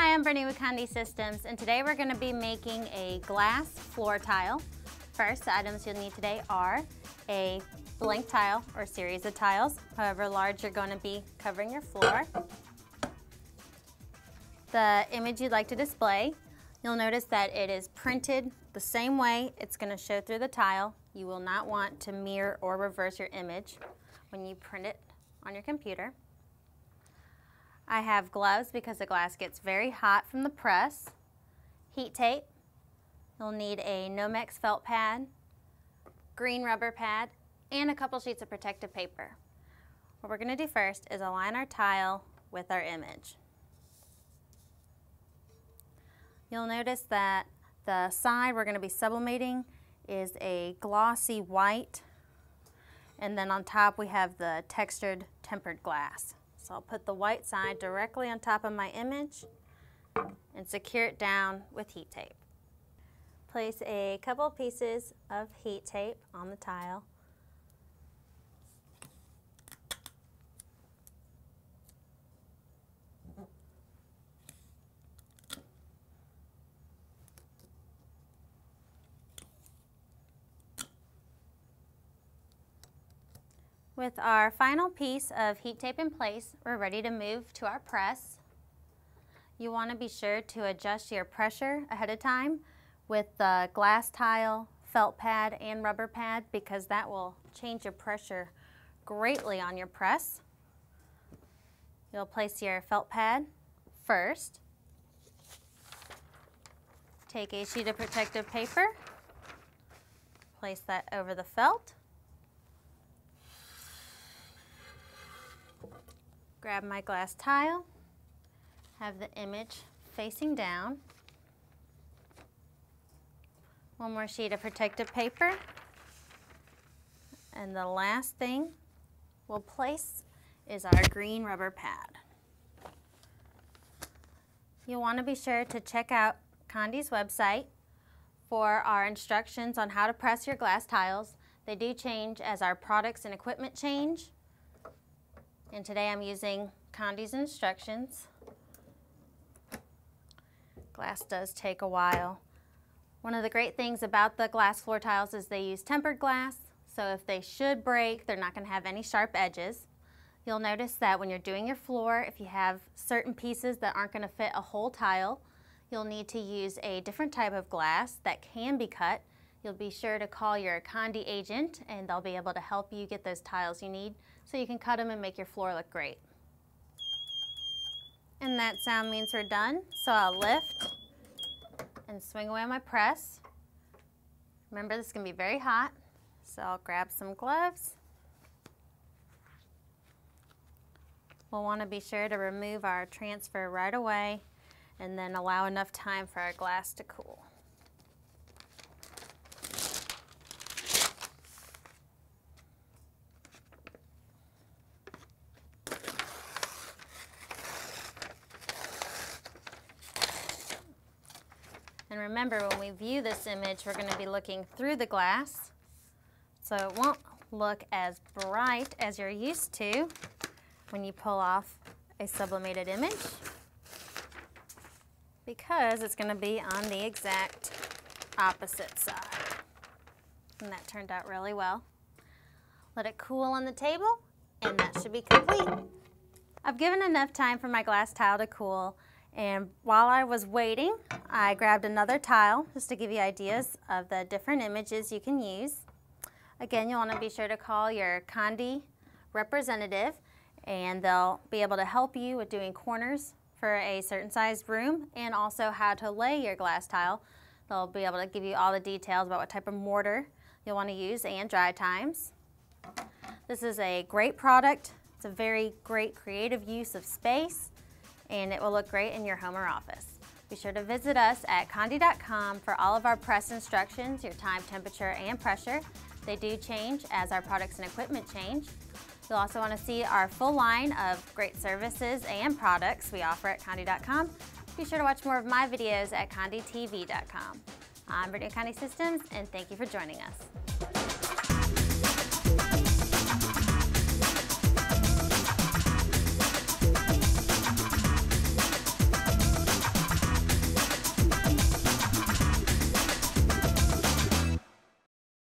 Hi, I'm Brittany with Conde Systems, and today we're going to be making a glass floor tile. First, the items you'll need today are a blank tile or series of tiles, however large you're going to be covering your floor. The image you'd like to display, you'll notice that it is printed the same way it's going to show through the tile. You will not want to mirror or reverse your image when you print it on your computer. I have gloves because the glass gets very hot from the press. Heat tape. You'll need a Nomex felt pad, green rubber pad, and a couple sheets of protective paper. What we're going to do first is align our tile with our image. You'll notice that the side we're going to be sublimating is a glossy white and then on top we have the textured tempered glass. So I'll put the white side directly on top of my image and secure it down with heat tape. Place a couple pieces of heat tape on the tile. With our final piece of heat tape in place, we're ready to move to our press. You want to be sure to adjust your pressure ahead of time with the glass tile, felt pad, and rubber pad because that will change your pressure greatly on your press. You'll place your felt pad first. Take a sheet of protective paper, place that over the felt. Grab my glass tile, have the image facing down, one more sheet of protective paper, and the last thing we'll place is our green rubber pad. You'll want to be sure to check out Conde's website for our instructions on how to press your glass tiles. They do change as our products and equipment change. And today I'm using Conde's instructions. Glass does take a while. One of the great things about the glass floor tiles is they use tempered glass, so if they should break, they're not going to have any sharp edges. You'll notice that when you're doing your floor, if you have certain pieces that aren't going to fit a whole tile, you'll need to use a different type of glass that can be cut. You'll be sure to call your Conde agent and they'll be able to help you get those tiles you need so you can cut them and make your floor look great. And that sound means we're done. So I'll lift and swing away my press. Remember this is going to be very hot, so I'll grab some gloves. We'll want to be sure to remove our transfer right away and then allow enough time for our glass to cool. Remember, when we view this image, we're going to be looking through the glass. So it won't look as bright as you're used to when you pull off a sublimated image because it's going to be on the exact opposite side. And that turned out really well. Let it cool on the table and that should be complete. I've given enough time for my glass tile to cool and while I was waiting, I grabbed another tile just to give you ideas of the different images you can use. Again, you'll want to be sure to call your Conde representative and they'll be able to help you with doing corners for a certain sized room and also how to lay your glass tile. They'll be able to give you all the details about what type of mortar you'll want to use and dry times. This is a great product. It's a very great creative use of space and it will look great in your home or office. Be sure to visit us at conde.com for all of our press instructions, your time, temperature, and pressure. They do change as our products and equipment change. You'll also want to see our full line of great services and products we offer at conde.com. Be sure to watch more of my videos at condetv.com. I'm Brittany Conde Systems, and thank you for joining us.